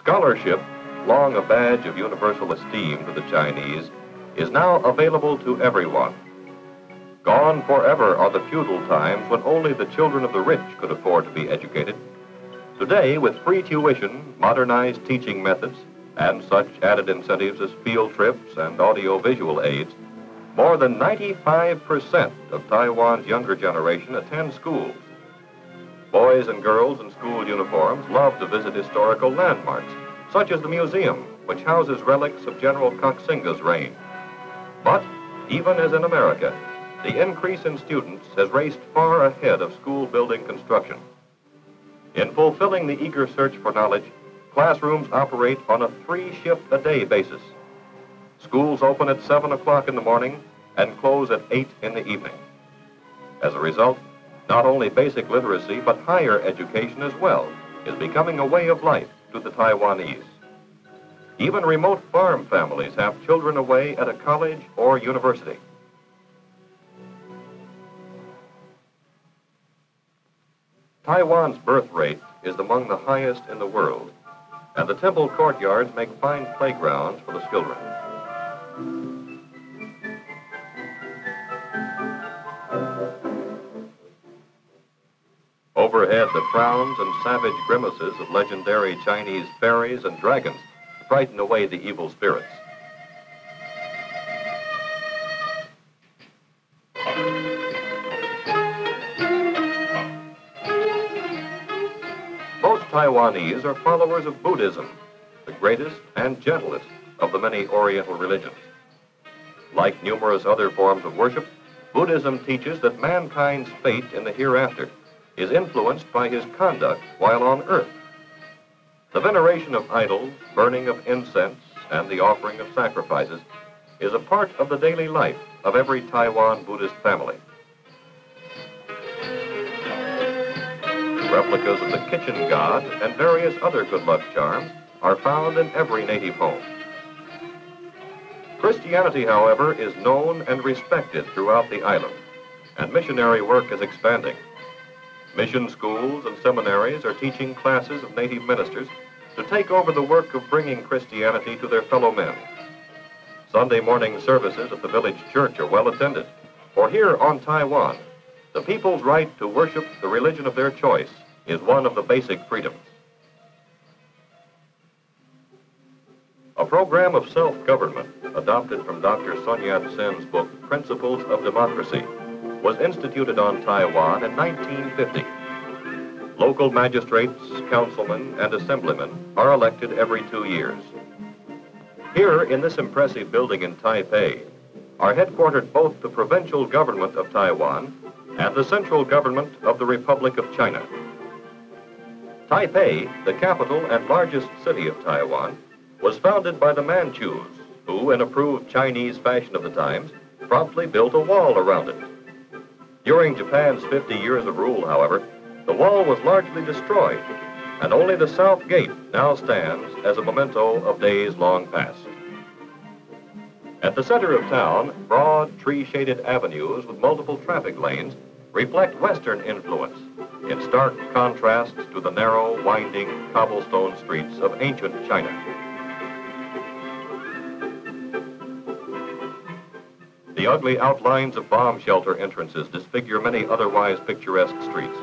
Scholarship, long a badge of universal esteem to the Chinese, is now available to everyone. Gone forever are the feudal times when only the children of the rich could afford to be educated. Today, with free tuition, modernized teaching methods, and such added incentives as field trips and audiovisual aids, more than 95% of Taiwan's younger generation attend schools. Boys and girls in school uniforms love to visit historical landmarks, such as the museum, which houses relics of General Koxinga's reign. But, even as in America, the increase in students has raced far ahead of school building construction. In fulfilling the eager search for knowledge, classrooms operate on a three shift a day basis. Schools open at 7 o'clock in the morning and close at 8 in the evening. As a result, not only basic literacy, but higher education as well is becoming a way of life to the Taiwanese. Even remote farm families have children away at a college or university. Taiwan's birth rate is among the highest in the world, and the temple courtyards make fine playgrounds for the children. Frowns and savage grimaces of legendary Chinese fairies and dragons to frighten away the evil spirits. Most Taiwanese are followers of Buddhism, the greatest and gentlest of the many Oriental religions. Like numerous other forms of worship, Buddhism teaches that mankind's fate in the hereafter is influenced by his conduct while on earth. The veneration of idols, burning of incense, and the offering of sacrifices is a part of the daily life of every Taiwan Buddhist family. Replicas of the kitchen god and various other good luck charms are found in every native home. Christianity, however, is known and respected throughout the island, and missionary work is expanding. Mission schools and seminaries are teaching classes of native ministers to take over the work of bringing Christianity to their fellow men. Sunday morning services at the village church are well attended, for here on Taiwan, the people's right to worship the religion of their choice is one of the basic freedoms. A program of self-government adopted from Dr. Sun Yat-sen's book, Principles of Democracy, was instituted on Taiwan in 1950. Local magistrates, councilmen, and assemblymen are elected every two years. Here, in this impressive building in Taipei, are headquartered both the provincial government of Taiwan and the central government of the Republic of China. Taipei, the capital and largest city of Taiwan, was founded by the Manchus, who, in approved Chinese fashion of the times, promptly built a wall around it. During Japan's 50 years of rule, however, the wall was largely destroyed, and only the south gate now stands as a memento of days long past. At the center of town, broad, tree-shaded avenues with multiple traffic lanes reflect Western influence in stark contrast to the narrow, winding, cobblestone streets of ancient China. The ugly outlines of bomb shelter entrances disfigure many otherwise picturesque streets,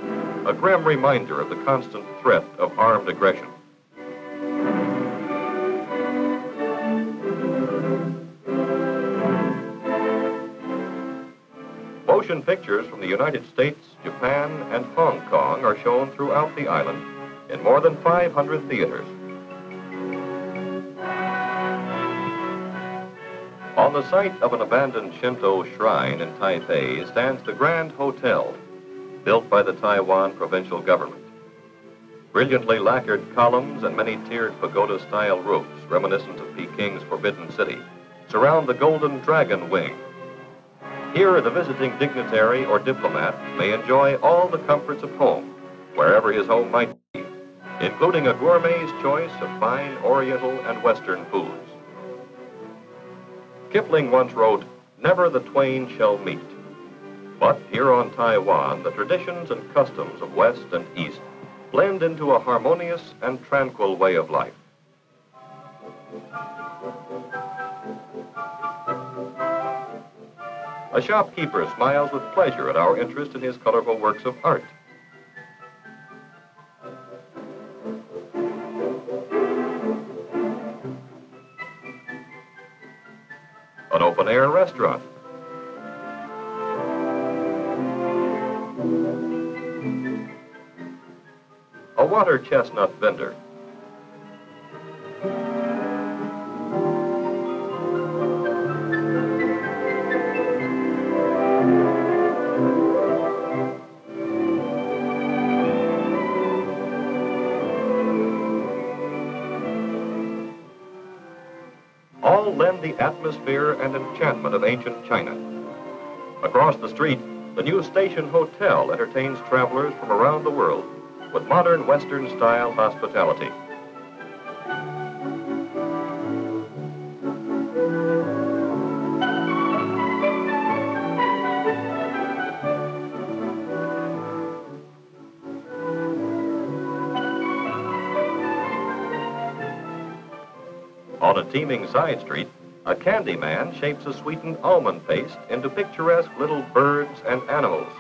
a grim reminder of the constant threat of armed aggression. Motion pictures from the United States, Japan, and Hong Kong are shown throughout the island in more than 500 theaters. On the site of an abandoned Shinto shrine in Taipei stands the Grand Hotel, built by the Taiwan provincial government. Brilliantly lacquered columns and many tiered pagoda-style roofs, reminiscent of Peking's Forbidden City, surround the Golden Dragon Wing. Here, the visiting dignitary or diplomat may enjoy all the comforts of home, wherever his home might be, including a gourmet's choice of fine Oriental and Western foods. Kipling once wrote, Never the twain shall meet. But here on Taiwan, the traditions and customs of West and East blend into a harmonious and tranquil way of life. A shopkeeper smiles with pleasure at our interest in his colorful works of art. Restaurant. A water chestnut vendor. The atmosphere and enchantment of ancient China. Across the street, the new Station Hotel entertains travelers from around the world with modern Western style hospitality. On a teeming side street, a candy man shapes a sweetened almond paste into picturesque little birds and animals.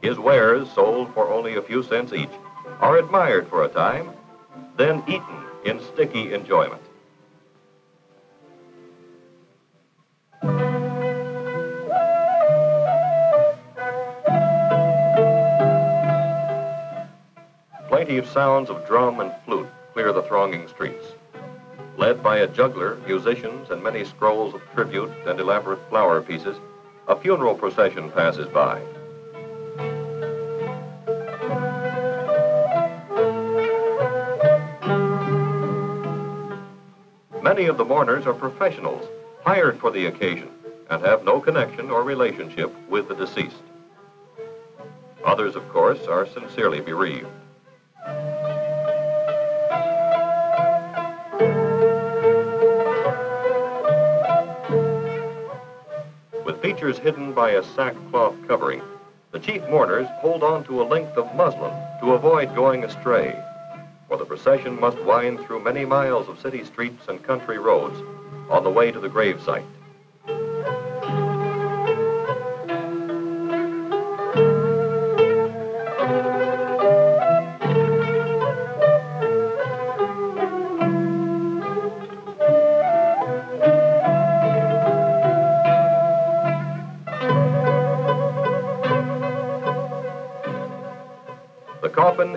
His wares, sold for only a few cents each, are admired for a time, then eaten in sticky enjoyment. Plaintive sounds of drum and flute clear the thronging streets. Led by a juggler, musicians, and many scrolls of tribute and elaborate flower pieces, a funeral procession passes by. Many of the mourners are professionals hired for the occasion and have no connection or relationship with the deceased. Others, of course, are sincerely bereaved. With features hidden by a sackcloth covering, the chief mourners hold on to a length of muslin to avoid going astray, for the procession must wind through many miles of city streets and country roads on the way to the gravesite.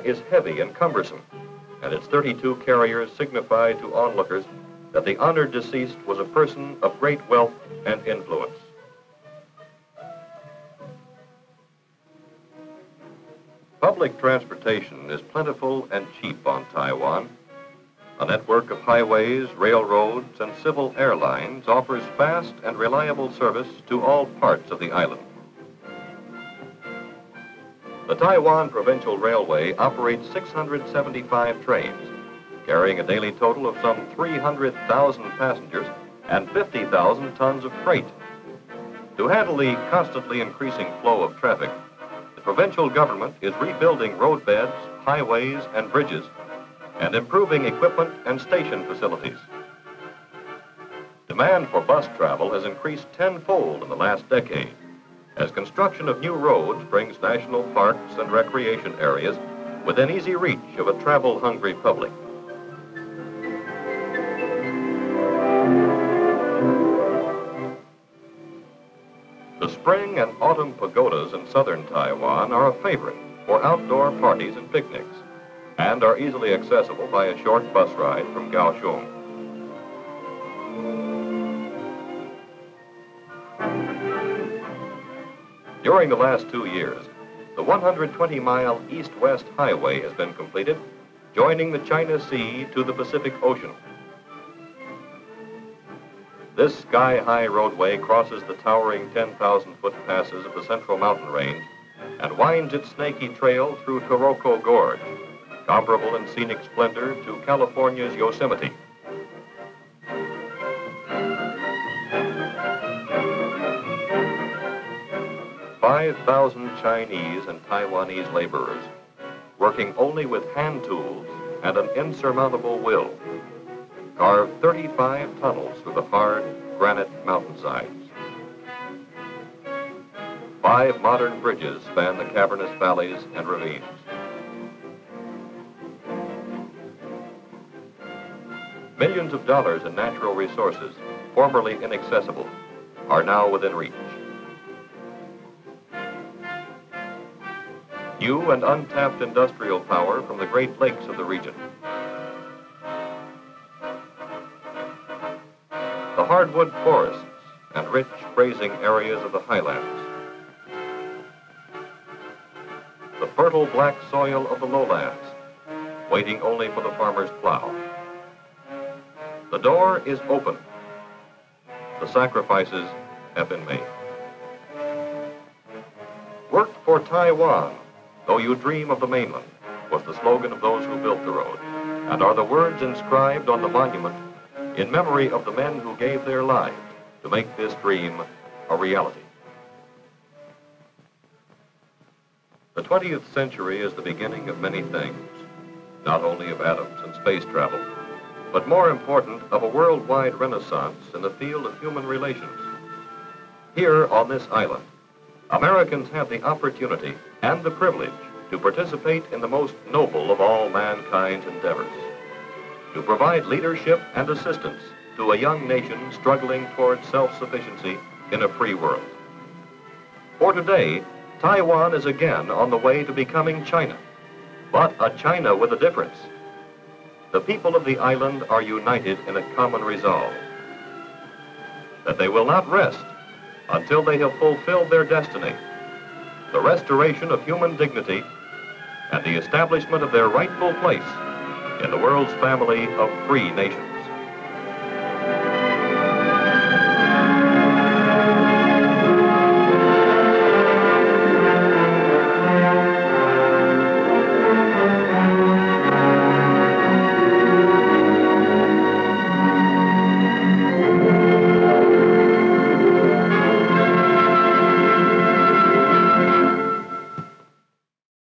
Is heavy and cumbersome, and its 32 carriers signify to onlookers that the honored deceased was a person of great wealth and influence. Public transportation is plentiful and cheap on Taiwan. A network of highways, railroads, and civil airlines offers fast and reliable service to all parts of the island. The Taiwan Provincial Railway operates 675 trains, carrying a daily total of some 300,000 passengers and 50,000 tons of freight. To handle the constantly increasing flow of traffic, the provincial government is rebuilding roadbeds, highways, and bridges, and improving equipment and station facilities. Demand for bus travel has increased tenfold in the last decade as construction of new roads brings national parks and recreation areas within easy reach of a travel-hungry public. The spring and autumn pagodas in southern Taiwan are a favorite for outdoor parties and picnics and are easily accessible by a short bus ride from Kaohsiung. During the last two years, the 120-mile east-west highway has been completed, joining the China Sea to the Pacific Ocean. This sky-high roadway crosses the towering 10,000-foot passes of the Central Mountain Range and winds its snaky trail through Taroko Gorge, comparable in scenic splendor to California's Yosemite. 5,000 Chinese and Taiwanese laborers, working only with hand tools and an insurmountable will, carved 35 tunnels through the hard granite mountainsides. Five modern bridges span the cavernous valleys and ravines. Millions of dollars in natural resources, formerly inaccessible, are now within reach. New and untapped industrial power from the Great Lakes of the region. The hardwood forests and rich grazing areas of the highlands. The fertile black soil of the lowlands, waiting only for the farmer's plow. The door is open. The sacrifices have been made. Work for Taiwan, though you dream of the mainland, was the slogan of those who built the road, and are the words inscribed on the monument in memory of the men who gave their lives to make this dream a reality. The 20th century is the beginning of many things, not only of atoms and space travel, but more important, of a worldwide renaissance in the field of human relations. Here on this island, Americans have the opportunity and the privilege to participate in the most noble of all mankind's endeavors, to provide leadership and assistance to a young nation struggling toward self-sufficiency in a free world. For today, Taiwan is again on the way to becoming China, but a China with a difference the people of the island are united in a common resolve that they will not rest until they have fulfilled their destiny, the restoration of human dignity and the establishment of their rightful place in the world's family of free nations.